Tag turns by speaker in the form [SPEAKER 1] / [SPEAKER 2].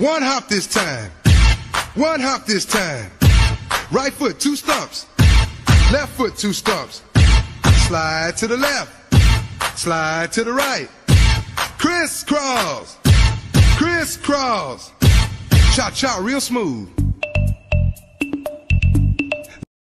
[SPEAKER 1] One hop this time. One hop this time. Right foot, two stumps. Left foot, two stumps. Slide to the left. Slide to the right. Crisscross. Crisscross. Cha cha real smooth.